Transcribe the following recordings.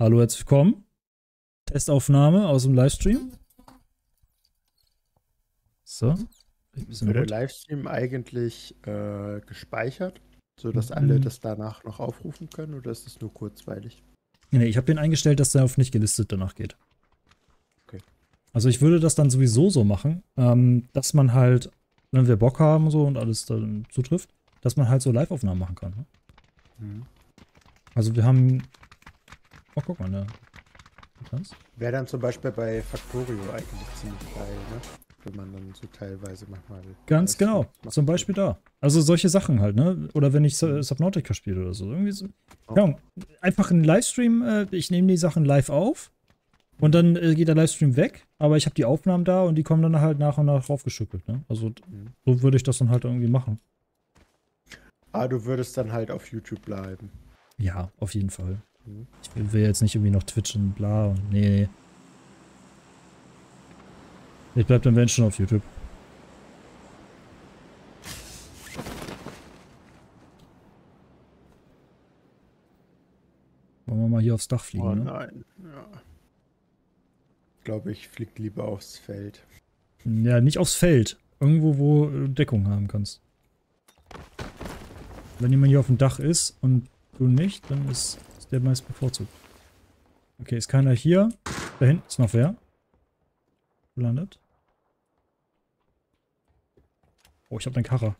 Hallo, herzlich willkommen. Testaufnahme aus dem Livestream. So. Wird der Livestream eigentlich äh, gespeichert, sodass alle Mhm. das danach noch aufrufen können oder ist es nur kurzweilig? Nee, ich habe den eingestellt, dass der auf nicht gelistet danach geht. Okay. Also ich würde das dann sowieso so machen, ähm, dass man halt, wenn wir Bock haben so und alles dann zutrifft, dass man halt so Live-Aufnahmen machen kann. Ne? Mhm. Also wir haben. Oh, guck mal, ne? Kannst? Wäre dann zum Beispiel bei Factorio eigentlich ziemlich geil, ne? Wenn man dann so teilweise manchmal. Ganz genau. Zum Beispiel da. Also solche Sachen halt, ne? Oder wenn ich Su- Subnautica spiele oder so. Irgendwie so. Oh. Ja, einfach ein Livestream, äh, ich nehme die Sachen live auf und dann äh, geht der Livestream weg, aber ich habe die Aufnahmen da und die kommen dann halt nach und nach raufgeschüttelt, ne? Also Mhm. so würde ich das dann halt irgendwie machen. Ah, du würdest dann halt auf YouTube bleiben. Ja, auf jeden Fall. Mhm. Ich will, jetzt nicht irgendwie noch Twitch und bla und nee, nee. Ich bleib dann wenn schon auf YouTube. Wollen wir mal hier aufs Dach fliegen, oh ne? nein. Ja. Ich glaube, ich flieg lieber aufs Feld. Ja, nicht aufs Feld. Irgendwo, wo du Deckung haben kannst. Wenn jemand hier auf dem Dach ist und du nicht, dann ist der meist bevorzugt. Okay, ist keiner hier. Da hinten ist noch wer. Gelandet. Oh, ich hab den Karre.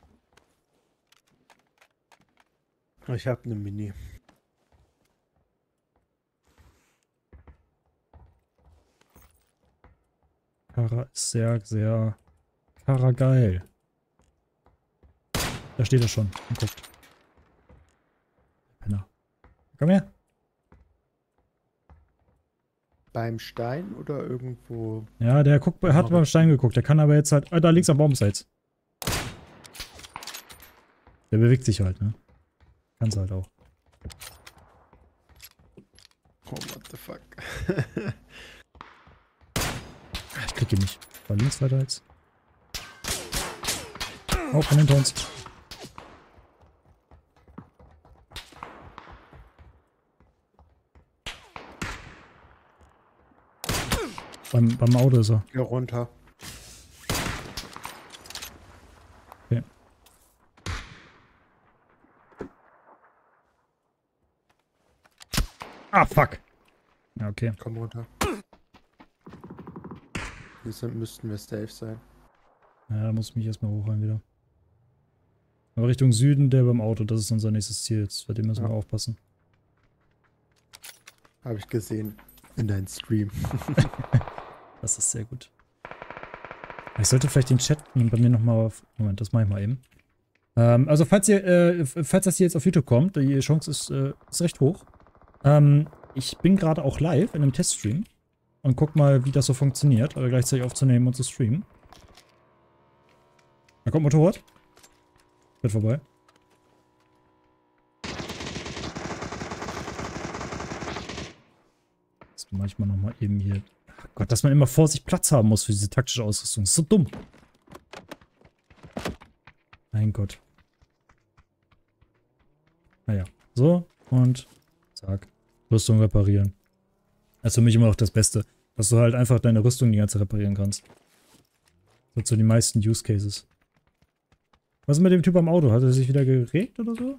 Ich habe eine Mini. Kara ist sehr, sehr Kara geil. Da steht er schon und guckt. Penner. Komm her. Beim Stein oder irgendwo. Ja, der guckt, hat Aber- beim Stein geguckt. Der kann aber jetzt halt. Ah, da links am Baum ist er jetzt. Der bewegt sich halt, ne? Kann's halt auch. Oh, what the fuck. Ich krieg ihn nicht. War links weiter jetzt. Oh, von hinter uns. Beim, beim Auto ist er. Hier runter. Ah, fuck. Ja, okay. Komm runter. Hier sind, müssten wir safe sein. Ja, da muss ich mich erstmal hochholen wieder. Aber Richtung Süden, der beim Auto, das ist unser nächstes Ziel. Jetzt bei dem müssen wir Ja. aufpassen. Habe ich gesehen. In deinem Stream. Das ist sehr gut. Ich sollte vielleicht den Chat bei mir nochmal auf. Moment, das mache ich mal eben. Ähm, also, falls ihr, äh, falls das hier jetzt auf YouTube kommt, die Chance ist, äh, ist recht hoch. Ähm, ich bin gerade auch live in einem Teststream und guck mal, wie das so funktioniert, äh, gleichzeitig aufzunehmen und zu streamen. Da kommt Motorrad. Wird vorbei. Manchmal nochmal eben hier. Ach Gott, dass man immer vor sich Platz haben muss für diese taktische Ausrüstung. Das ist so dumm. Mein Gott. Naja. So, und zack. Rüstung reparieren. Das ist für mich immer noch das Beste. Dass du halt einfach deine Rüstung die ganze reparieren kannst. Das sind so die meisten Use Cases. Was ist mit dem Typ am Auto? Hat er sich wieder geregt oder so?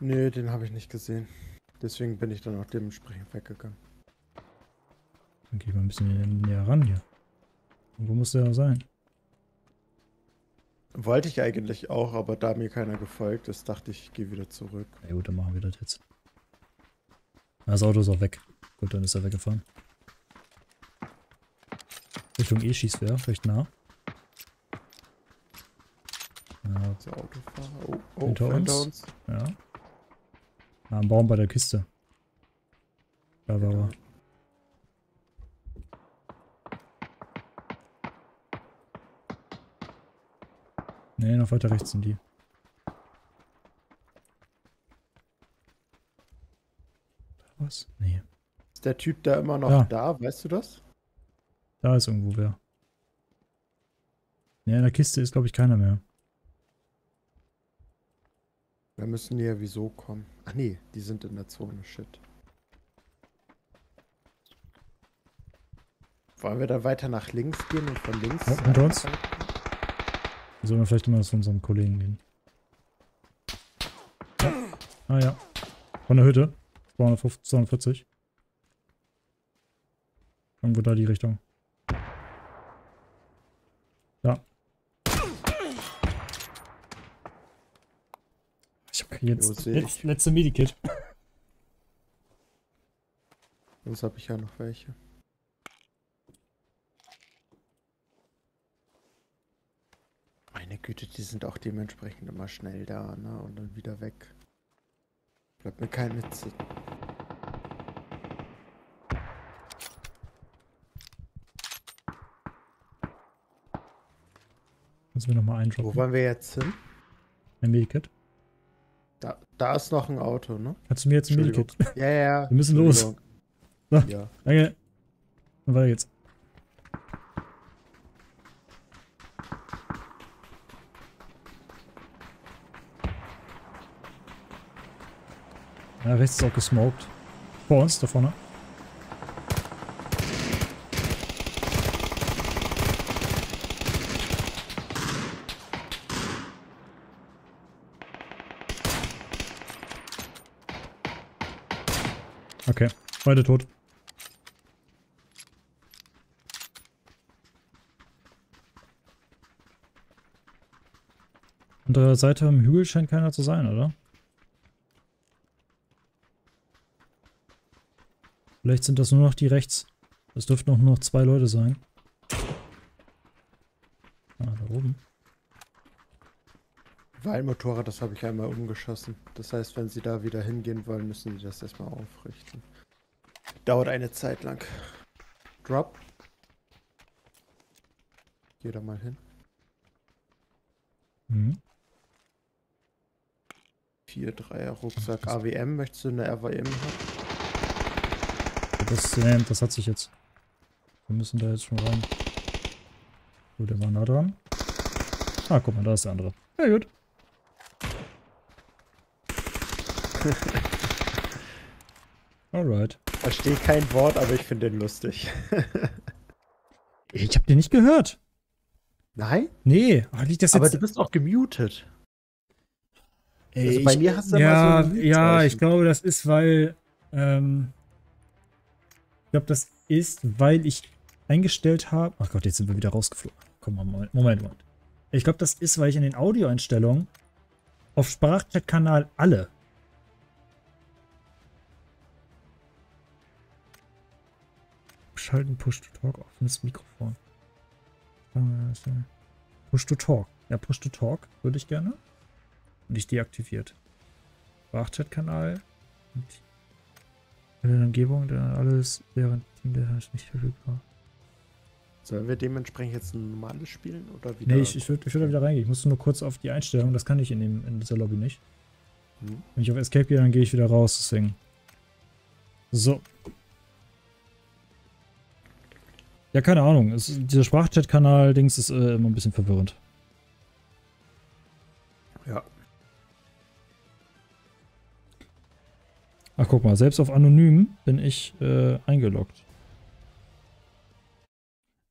Nee, den habe ich nicht gesehen. Deswegen bin ich dann auch dementsprechend weggegangen. Dann gehe ich mal ein bisschen näher ran hier. Und wo muss der da sein? Wollte ich eigentlich auch, aber da mir keiner gefolgt ist, dachte ich, ich gehe wieder zurück. Na gut, dann machen wir das jetzt. Das Auto ist auch weg. Gut, dann ist er weggefahren. Richtung E-Schießwehr, recht nah. Ja, Der Autofahrer. Oh, oh, Hinter hinter uns? uns. ja. Ah, am Baum bei der Kiste. Da war er. Nee, noch weiter rechts sind die. Was? Nee. Ist der Typ da immer noch Ja. da? Weißt du das? Da ist irgendwo wer. Nee, in der Kiste ist, glaube ich, keiner mehr. Wir müssen die ja wieso kommen. Ach nee, die sind in der Zone. Shit. Wollen wir da weiter nach links gehen und von links? Oh, hinter uns? Sollen wir vielleicht immer zu unserem Kollegen gehen? Ah ja. Von der Hütte. 250, 240. Irgendwo da die Richtung. Ja. Ich habe jetzt Jo, letz, letzte Medikit. Sonst habe ich ja noch welche. Meine Güte, die sind auch dementsprechend immer schnell da, ne? Und dann wieder weg. Bleibt mir kein Witz. Du mir nochmal Wo eindroppen? wollen wir jetzt hin? Ein Medikit? Da, da ist noch ein Auto, ne? Kannst du mir jetzt ein. Medikit? Ja, ja, ja. Wir müssen los. So. Ja. Danke. Und weiter geht's. Ja, rechts ist auch gesmoked. Vor uns, da vorne. Okay, beide tot. Andere Seite am Hügel scheint keiner zu sein, oder? Vielleicht sind das nur noch die rechts. Das dürften auch nur noch zwei Leute sein. Ah, da oben. Wahlmotorrad, das habe ich einmal umgeschossen. Das heißt, wenn sie da wieder hingehen wollen, müssen sie das erstmal aufrichten. Dauert eine Zeit lang. Drop. Geh da mal hin. Mhm. 4 3 Rucksack AWM. Möchtest du eine RWM haben? Das, das hat sich jetzt. Wir müssen da jetzt schon rein. Gut, der war nah dran. Ah, guck mal, da ist der andere. Ja, gut. Alright. Verstehe kein Wort, aber ich finde den lustig. Ich hab den nicht gehört. Nein? Nee, ah, liegt das Aber jetzt... du bist auch gemutet. Ey, also bei ich- mir hast du ja, immer so ein ja, ich glaube, das ist, weil. Ähm, glaube, das ist, weil ich eingestellt habe. Ach Gott, jetzt sind wir wieder rausgeflogen. Komm mal, Moment, Moment. Moment. Ich glaube, das ist, weil ich in den Audioeinstellungen auf Sprachchat-Kanal alle. Schalten Push-to-Talk offenes Mikrofon. Push-to-Talk. Ja, Push-to-Talk würde ich gerne. Und ich deaktiviert. Sprachchat-Kanal. In der Umgebung, da alles während Team der ist nicht verfügbar. Sollen wir dementsprechend jetzt ein normales spielen oder wieder? Nee, ich, ich würde ich würd da wieder reingehen. Ich musste nur kurz auf die Einstellung. Das kann ich in, dem, in dieser Lobby nicht. Hm? Wenn ich auf Escape gehe, dann gehe ich wieder raus. Deswegen. So. Ja, keine Ahnung. Es, dieser Sprachchat-Kanal-Dings ist äh, immer ein bisschen verwirrend. Ja. Ach, guck mal. Selbst auf Anonym bin ich äh, eingeloggt.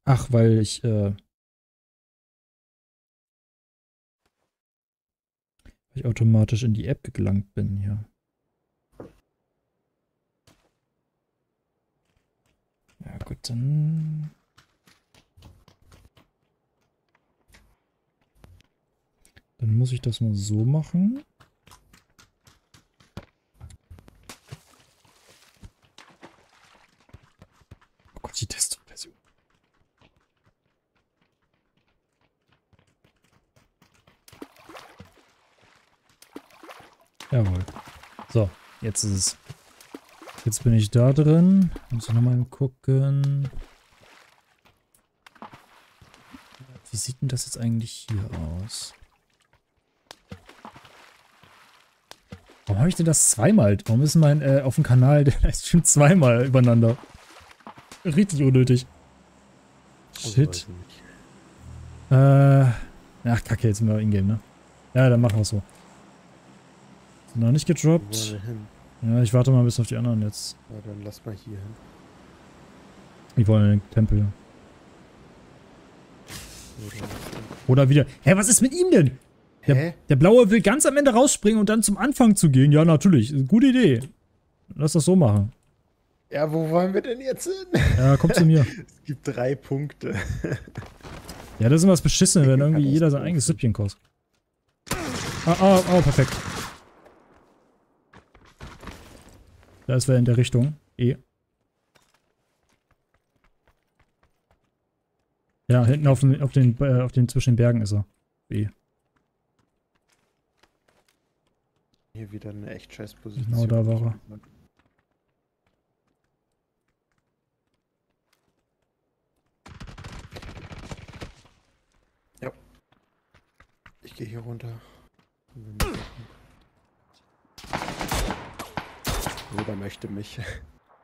Ach, weil ich, äh, weil ich automatisch in die App gelangt bin hier. Ja, gut, dann. Dann muss ich das mal so machen. Gott, die Desktop-Version. Jawohl. So, jetzt ist es. Jetzt bin ich da drin. Muss ich nochmal gucken. Wie sieht denn das jetzt eigentlich hier aus? Warum habe ich denn das zweimal? Warum ist mein äh, auf dem Kanal der Livestream zweimal übereinander? Richtig unnötig. Also Shit. ich. Äh. Ach, kacke, jetzt sind wir in-game, ne? Ja, dann machen wir es so. Sind noch nicht gedroppt. Ja, ich warte mal bisschen auf die anderen jetzt. Ja, dann lass mal hier hin. Die wollen in den Tempel. Oder wieder. Hä, was ist mit ihm denn? Der, Hä? der Blaue will ganz am Ende rausspringen und dann zum Anfang zu gehen. Ja, natürlich. Gute Idee. Lass das so machen. Ja, wo wollen wir denn jetzt hin? Ja, komm zu mir. Es gibt drei Punkte. Ja, das ist immer was beschissen, wenn irgendwie jeder sein eigenes Süppchen kocht. Ah, ah, oh, perfekt. Da ist wer in der Richtung. E. Ja, hinten auf den, auf den, äh, auf den zwischen den Bergen ist er. E. Hier wieder eine echt scheiß Position. Genau, da war er. Ich gehe hier runter. Jeder möchte mich.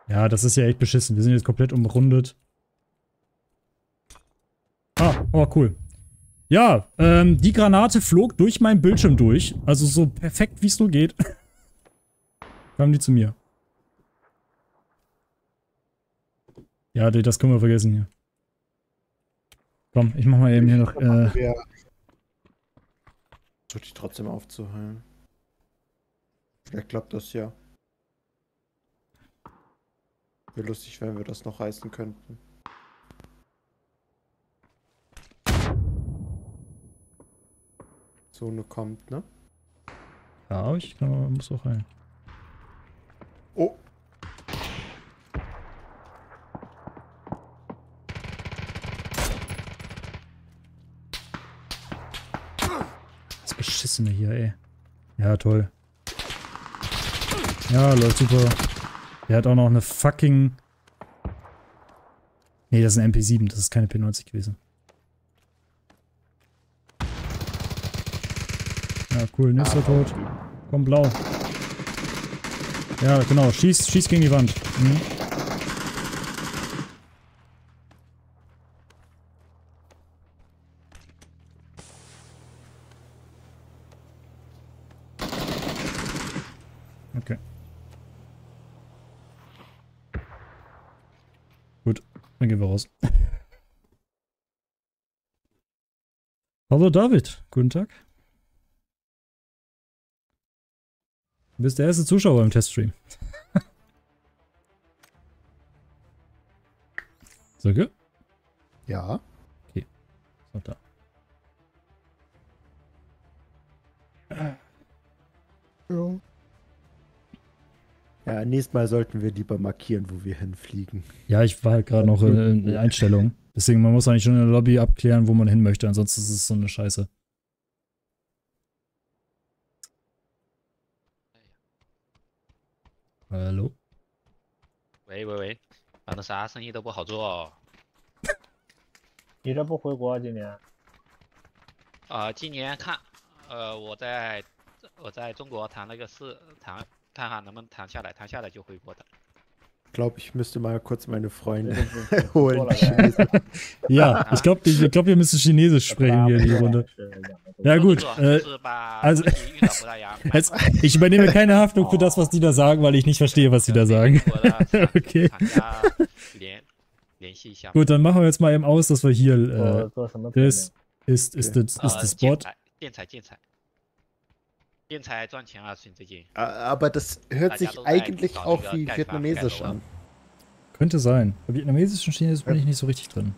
Ja, das ist ja echt beschissen. Wir sind jetzt komplett umrundet. Ah, oh, cool. Ja, ähm, die Granate flog durch meinen Bildschirm durch. Also so perfekt, wie es nur geht. Kamen die zu mir. Ja, das können wir vergessen hier. Komm, ich mach mal eben hier noch, äh, Ja. Sollte ich trotzdem aufzuheilen. Vielleicht klappt das ja. Wäre lustig, wenn wir das noch reißen könnten. Zone kommt, ne? ja, ich kann, aber- muss auch rein. Oh! Das Beschissene hier, ey. Ja, toll. Ja, läuft super. Der hat auch noch eine fucking... Nee, das ist ein MP7, das ist keine P90 gewesen. Ja, cool, nächster tot. Komm, blau. Ja, genau, schieß, schieß gegen die Wand. Mhm. Okay. Gut, dann gehen wir raus. Hallo David, guten Tag. Du bist der erste Zuschauer im Teststream. Sage? Ja. So, da. Ja. Ja, nächstes Mal sollten wir lieber markieren, wo wir hinfliegen. Ja, ich war halt gerade noch in, in der Einstellung. Deswegen, man muss eigentlich schon in der Lobby abklären, wo man hin möchte. Ansonsten ist es so eine Scheiße. Hallo? 喂喂喂，啊，那啥生意都不好做哦。你这不回国今年？啊，今年看，呃，我在我在中国谈了个事，谈 看看能不能谈下来，谈下来就回国的。 Ich glaube, ich müsste mal kurz meine 这 Freunde 不是 holen. 说了 die 呗 Chinesen. Ja, ich glaube, ich glaub, wir müssen Chinesisch sprechen hier die Runde. Ja, gut, 不错 äh, 就是把 also- 问题遇到葡萄牙，买 Also, ich übernehme keine Haftung für das, was die da sagen, weil ich nicht verstehe, was die da sagen. 中国的厂 Okay. 厂家联联系一下。 Gut, dann machen wir jetzt mal eben aus, dass wir hier, äh, 做做什么品 das 类？ ist, ist, das, 呃 ist das 建 Spot. 材建材建材，建材赚钱啊，最近。 A- Aber das hört sich eigentlich auch wie vietnamesisch an. Könnte sein. Bei Vietnamesisch und Chinesisch bin ich nicht so richtig drin.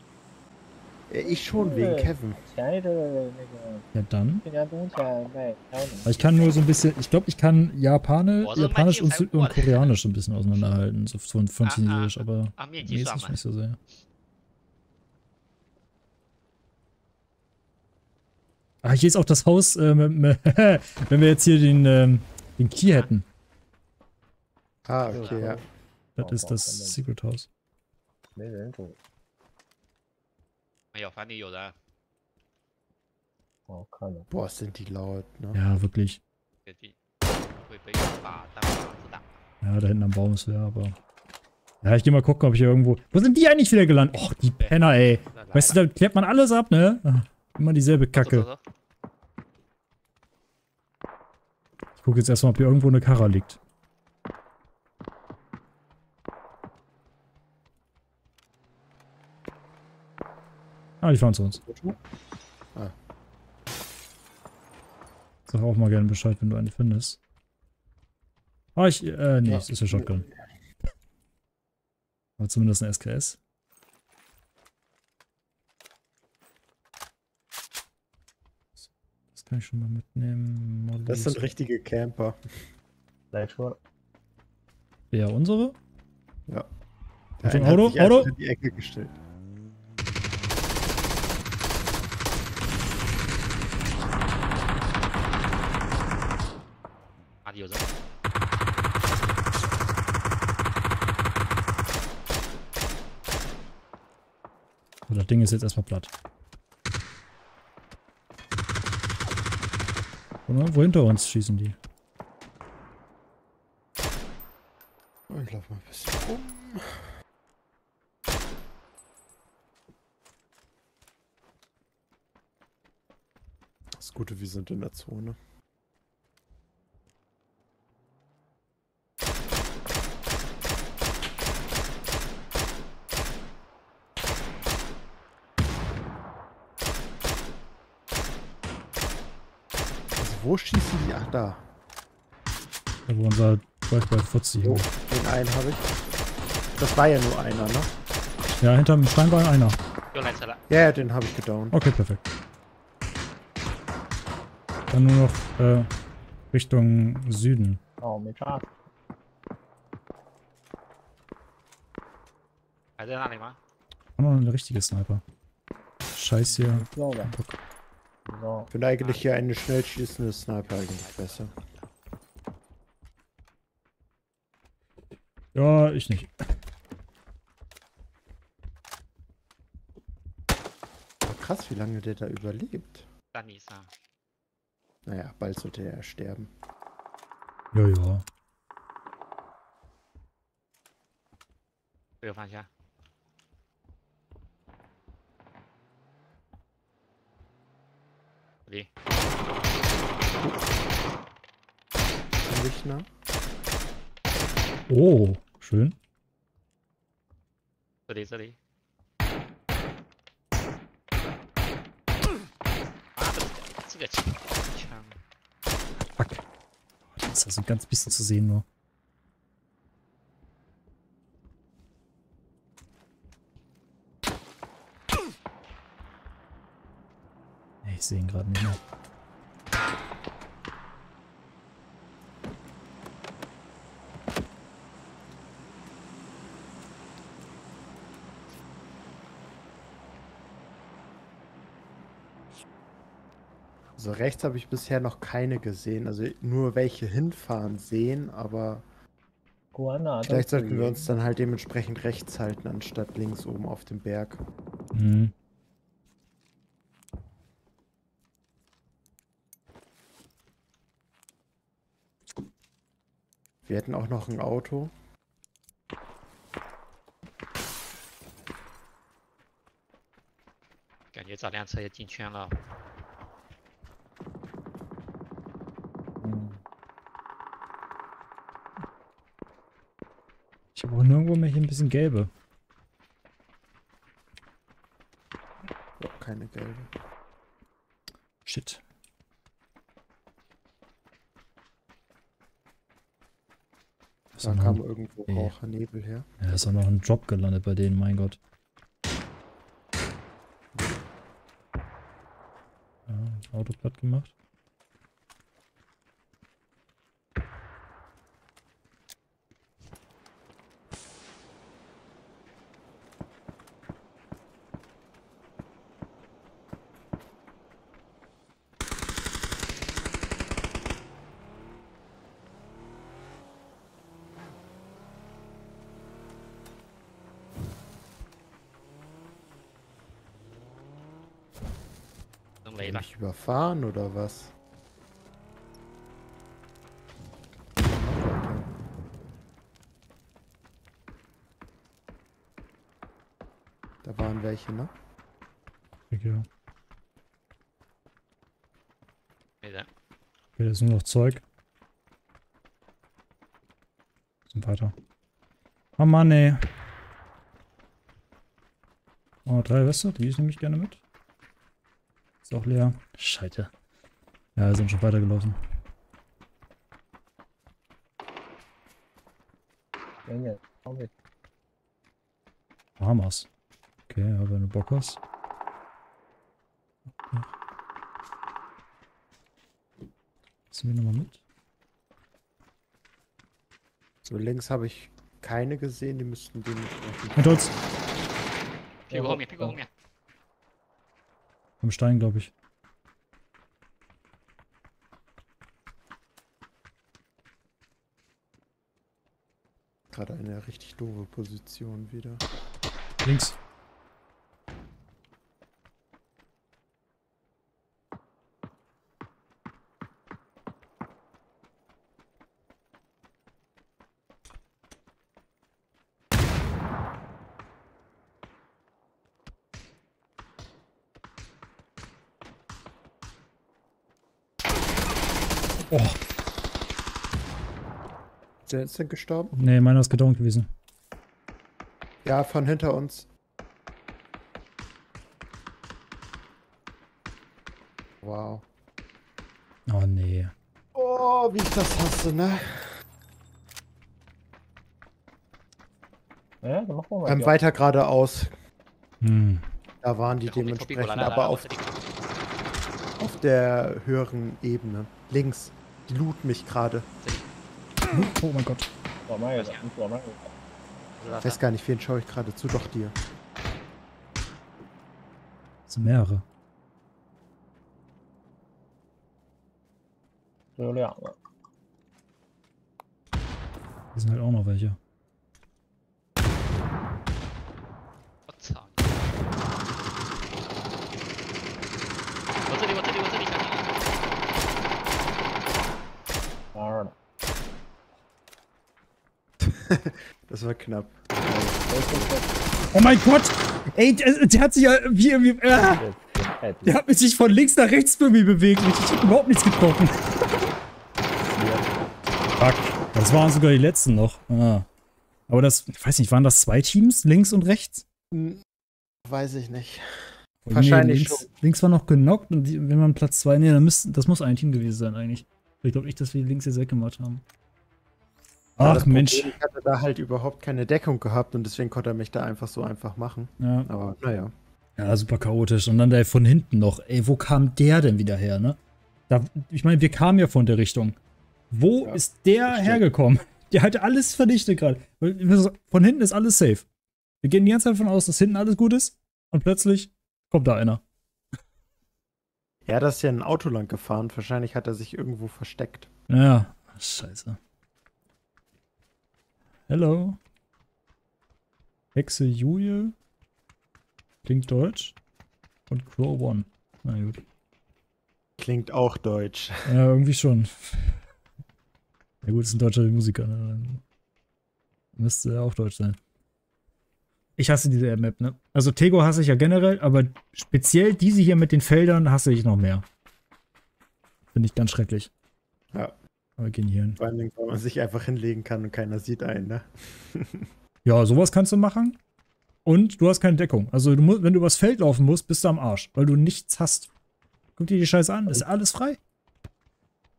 Ja, Ich schon, wegen Ja. Kevin. 前一阵儿那个 Ja, dann. 去年冬天卖香的， Aber ich kann nur so ein bisschen, ich glaube, ich kann Japane, Oh, so Japanisch und, manche Süd- und Zeit- Koreanisch so ein bisschen auseinanderhalten, so von, von Ah, ah, Chinesisch, aber 啊，面积算 Chinesisch 吗？ nicht so sehr. Ah, hier ist auch das Haus, äh, mit, mit, wenn wir jetzt hier den, ähm, den Key hätten. Ah, okay, ja. Das ist das Secret House. 没人住。没有，房里有人。哦，看到。 Boah, sind die laut, ne? Ja, wirklich. 肯定会被把当靶子打。 Ja, da hinten am Baum ist wer, aber. Ja, ich geh mal gucken, ob ich hier irgendwo. Wo sind die eigentlich wieder gelandet? Och, die Penner, ey. 来来 Weißt du, da klärt man alles ab, ne? Ah, Immer dieselbe Kacke. Ich gucke jetzt erstmal, ob hier irgendwo eine Karre liegt. Ah, die fahren zu uns. Ah. Sag auch mal gerne Bescheid, wenn du eine findest. Ah, ich, äh, nee, ja. ist ja Shotgun. Aber zumindest eine SKS. kann ich schon mal mitnehmen. Modus. Das sind richtige Camper. Leichtschwur. Ja, unsere? Ja. Der Achtung, Auto, Auto! In die Ecke gestellt. Adios. Oh, das Ding ist jetzt erstmal platt. Oder? Wo hinter uns schießen die? Ich lauf mal ein bisschen rum. Das Gute, wir sind in der Zone. Also wo schießen die? Ach, da. Da wo unser Drive bei 40 oh, Den einen habe ich. Das war ja nur einer, ne? Ja, hinterm Stein war einer. Ja, ja, den habe ich gedownt. Okay, perfekt. Dann nur noch äh, Richtung Süden. Oh, mit Schaf. Haben wir noch eine richtige Sniper. Scheiß hier. Bock. So. Ich finde eigentlich hier eine schnell schießende Sniper eigentlich besser. Ja, ich nicht. Oh, krass, wie lange der da überlebt. Dann ist er. Naja, bald sollte er sterben. Ja, ja. Ja, ja. Nee. Lichtner. Oh, schön. Sorry, sorry. Fuck. Das ist ein ganz bisschen zu sehen nur. Sehe ihn gerade nicht mehr. Also rechts habe ich bisher noch keine gesehen. Also nur welche hinfahren sehen, aber 关呐，vielleicht sollten wir uns dann halt dementsprechend rechts halten, anstatt links oben auf dem Berg. Mhm. Wir hätten auch noch ein Auto. 感觉找辆车也进圈了。 嗯， Ich habe auch nirgendwo mehr hier ein bisschen gelbe. Oh, keine gelbe. Shit. Ist Da auch kam ein, irgendwo Nee. Rauchernebel her. ja, ist auch noch ein Drop gelandet bei denen, mein Gott. Ja, Auto platt gemacht. Überfahren oder was? Da waren welche, ne? Ja. 没人。Okay, da ist nur noch Zeug. Sind weiter. Oh Mann, ey. Oh, drei Weste, die nehme ich gerne mit. Ist auch leer. Scheiße. Ja, wir sind schon weitergelaufen. Daniel, komm mit. Bahamas. Okay, aber wenn du Bock hast. Okay. Lassen wir nochmal mit. So links habe ich keine gesehen, die müssten den. Mit uns! Pico, ja. mir, Pico, mir. Am Stein, glaube ich. Gerade eine richtig doofe Position wieder. Links. Oh. Ist der jetzt gestorben? Nee, meiner ist gedownt gewesen. Ja, von hinter uns. Wow. Oh nee. Oh, wie ich das hasse, ne? Ja, dann machen wir mal. Ähm, weiter geradeaus. Hm. Da waren die dementsprechend, aber auf, auf der höheren Ebene. Links. Die looten mich gerade. Oh mein Gott. Oh mein Gott. Ich weiß gar nicht, wen schaue ich gerade zu, doch dir. Das sind mehrere. Hier sind halt auch noch welche. Verzagen. das war knapp. Oh mein Gott! Ey, der, der hat sich ja wie irgendwie. Äh, der hat mich von links nach rechts bei mir bewegt. Ich hab überhaupt nichts getroffen. Fuck. Das waren sogar die letzten noch. Ah. Aber das, ich weiß nicht, waren das zwei Teams, links und rechts? Hm, weiß ich nicht. Und Wahrscheinlich nee, links, schon. Links war noch genockt und die, wenn man Platz zwei, nee, dann müsste, das muss ein Team gewesen sein eigentlich. Ich glaube nicht, dass wir links jetzt weggemacht haben. Ach das Mensch. Problem, Ich hatte da halt überhaupt keine Deckung gehabt und deswegen konnte er mich da einfach so einfach machen. Ja. Aber naja. Ja, super chaotisch. Und dann der von hinten noch. Ey, wo kam der denn wieder her, ne? Da, ich meine, wir kamen ja von der Richtung. Wo Ja, ist der hergekommen? Der hat alles vernichtet gerade. Von hinten ist alles safe. Wir gehen die ganze Zeit davon aus, dass hinten alles gut ist. Und plötzlich kommt da einer. Ja, das ist ja ein Auto lang gefahren. Wahrscheinlich hat er sich irgendwo versteckt. Ja, scheiße. Hello. Hexe Julie. Klingt deutsch. Und Crow One. Na gut. Klingt auch deutsch. Ja, irgendwie schon. Ja gut, ist ein deutscher Musiker, ne? Müsste auch deutsch sein. Ich hasse diese Map, ne? Also Tego hasse ich ja generell, aber speziell diese hier mit den Feldern hasse ich noch mehr. Finde ich ganz schrecklich. Aber wir gehen hier hin. Vor Dingen, weil man sich einfach hinlegen kann und keiner sieht einen, ne? Ja, sowas kannst du machen. Und du hast keine Deckung. Also du musst, wenn du übers Feld laufen musst, bist du am Arsch, weil du nichts hast. Guck dir die Scheiße an, ist alles frei.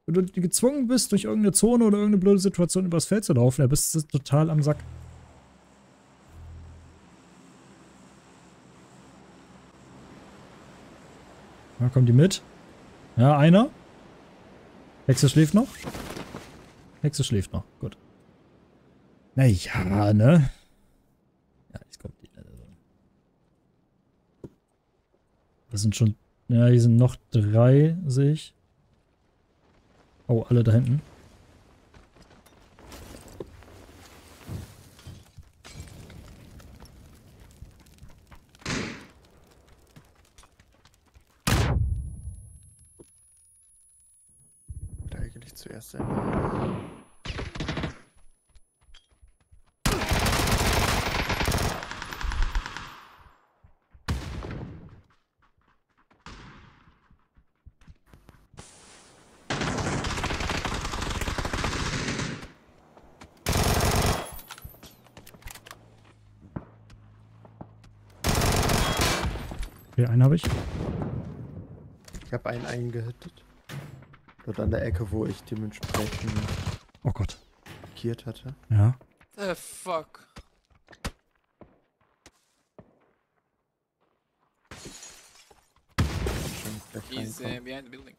Wenn du gezwungen bist, durch irgendeine Zone oder irgendeine blöde Situation übers Feld zu laufen, dann bist du total am Sack. Ja, kommen die mit? Ja, einer. Hexe schläft noch. Hexe schläft noch. Gut. Naja, ne? Ja, ich glaube, die. Also. Das sind schon. Ja, hier sind noch drei, sehe ich. Oh, alle da hinten. Da eigentlich zuerst sein. Okay, einen habe ich. Ich habe einen eingehittet. Dort an der Ecke, wo ich dementsprechend Oh Gott. markiert hatte. Ja. The fuck? He's uh, behind the building.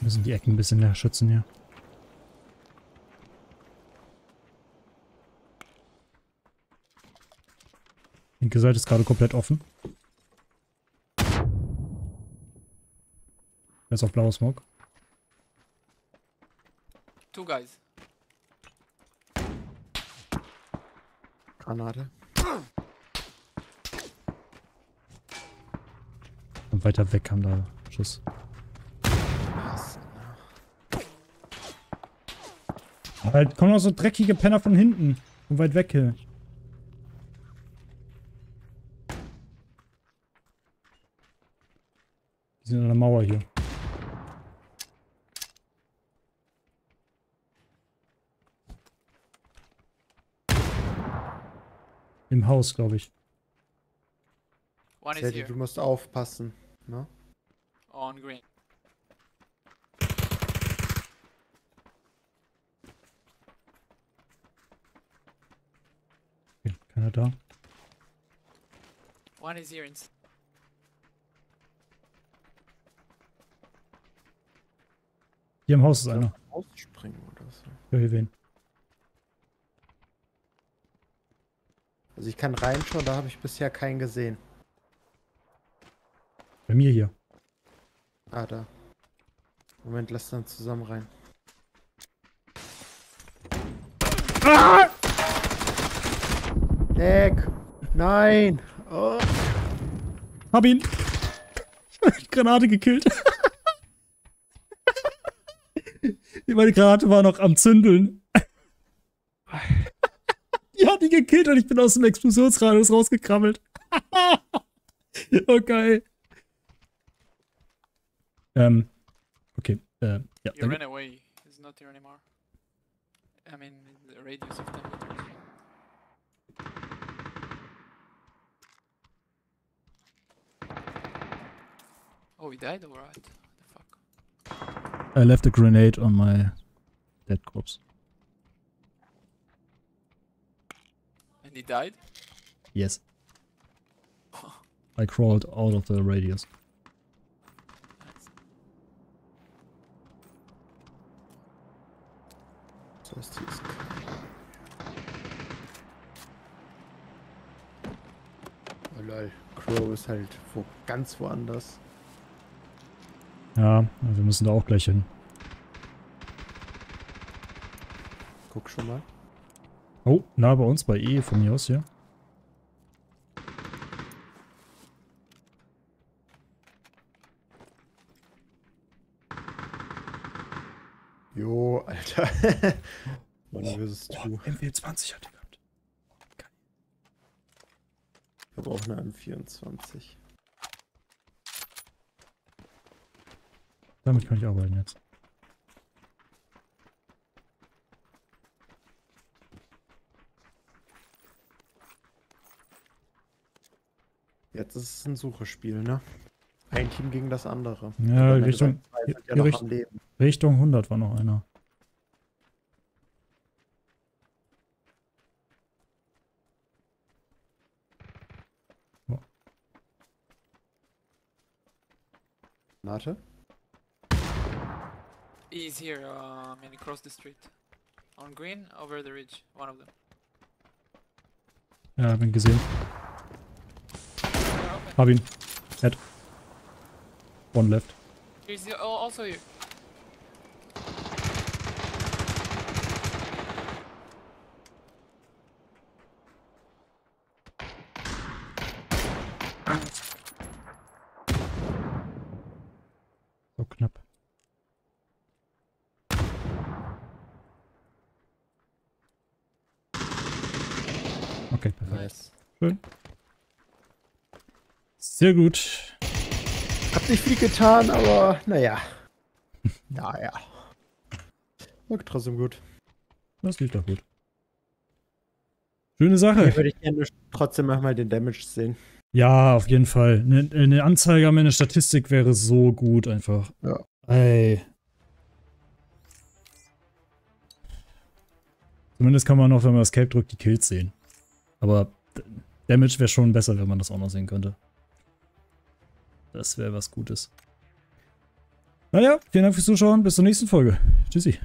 Wir müssen die Ecken ein bisschen näher schützen hier. Linke Seite ist gerade komplett offen. Er ist auf blauer Smoke. Two guys. Granate. Und weiter weg kam da Schuss. Was? Halt, kommen noch so dreckige Penner von hinten. Und weit weg hier. Die sind an der Mauer hier. Im Haus, glaube ich. One is Sadie, here du musst aufpassen. Ne? on green. Okay, keiner da. One is here in Hier im Haus ist einer. Ausspringen oder so. Ja, hier wen. Also ich kann reinschauen, da habe ich bisher keinen gesehen. Bei mir hier. Ah, da. Moment, lass dann zusammen rein. Ah! Deck! Nein! Oh. Hab ihn! Granate gekillt. Meine Granate war noch am Zündeln. Gekillt und ich bin aus dem Explosionsradius rausgekrabbelt. oh geil. Ähm, okay, äh, ja, dann, ran away. He's not here anymore. I mean, the radius of them. Oh, he died? Alright. The fuck? I left a grenade on my dead corpse. And he died? Yes. I crawled out of the radius. Ist Oh lol. Crow ist halt wo, ganz woanders. Ja, wir müssen da auch gleich hin. Guck schon mal. Oh, nah bei uns, bei E von mir aus hier. Jo, Alter. Wann wirst du? M24 hat er gehabt. Ich habe auch eine M24. Damit kann ich arbeiten jetzt. Jetzt ist es ein Suchespiel, ne? Ein Team gegen das andere. Ja, Richtung, ja Richt-. Richtung 100 war noch einer. Nate? He's here, I mean, across the street. On green, over the ridge. One of them. Ja, bin gesehen. Hab ihn. Head. One left. He's oh, also here. So knapp. Okay, perfekt. Nice. Sehr gut. Hab nicht viel getan, aber naja. naja. Okay, trotzdem gut. Das lief doch gut. Schöne Sache. Hier würde ich gerne trotzdem nochmal den Damage sehen. Ja, auf jeden Fall. Eine, eine Anzeige an meine Statistik wäre so gut einfach. Ja. Ey. Zumindest kann man noch, wenn man Escape drückt, die Kills sehen. Aber Damage wäre schon besser, wenn man das auch noch sehen könnte. Das wäre was Gutes. Naja, vielen Dank fürs Zuschauen. Bis zur nächsten Folge. Tschüssi.